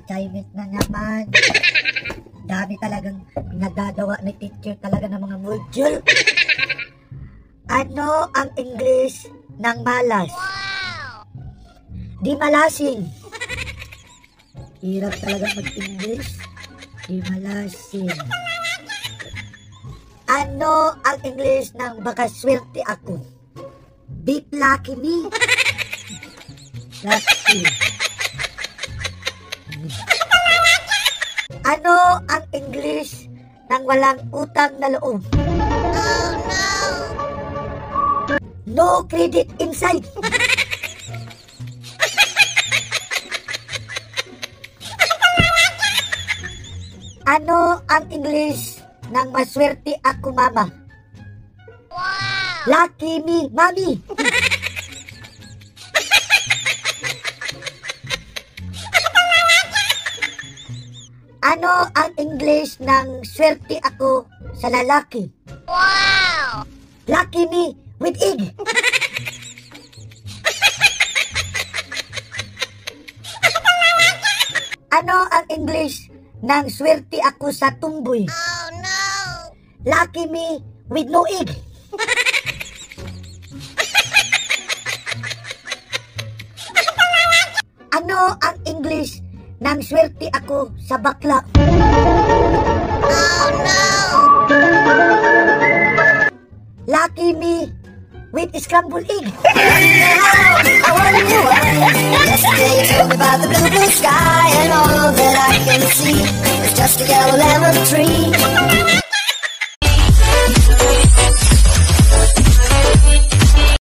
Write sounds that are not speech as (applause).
assignment na naman. Dami talagang nagagawa ni teacher talaga ng mga module. Ano ang English ng malas? Di malasing. Hirap talaga mag-English. Di malasing. Ano ang English ng baka swerte ako? Beep lucky me. Lucky. (laughs) Ano ang English ng walang utang na loob? No credit inside. (laughs) ano ang English ng maswerte ako mama? Lucky me, mommy. (laughs) ano ang English ng swerte ako sa lalaki? Wow! Lucky me with egg. ano ang English ng swerte ako sa tumboy? Oh no! Lucky me with no egg. ano ang English ng swerte ako sa bakla? Oh no! Lucky me with scrambled egg. (laughs) I Yesterday you told me about the blue, blue sky And all that I can see Is just a yellow lemon tree